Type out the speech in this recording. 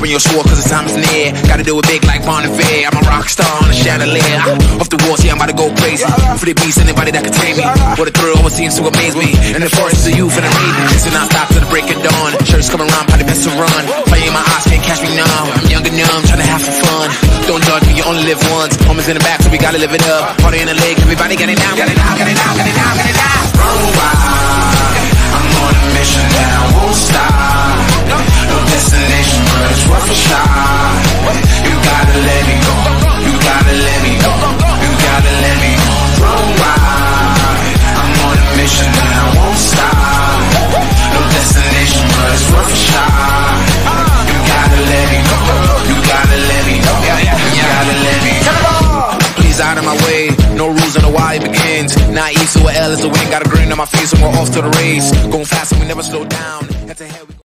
Bring your sword cause the time is near. Gotta do it big like Bon. I'm a rock star on a chandelier. Off the walls, yeah, I'm about to go crazy. For the beast, anybody that can tame me. What a thrill, what seems to amaze me. In the forest of youth and the maiden. Listen, I stop till the break of dawn. Shirts come around, probably best to run. Fire in my eyes, can't catch me now. I'm young and numb, trying to have some fun. Don't judge me, you only live once. Homies in the back, so we gotta live it up. Party in the lake, everybody get it down, get it Rules on the why it begins. Not east, so a L is the win. Got a grin on my face, and we're off to the race. Going fast, and we never slow down.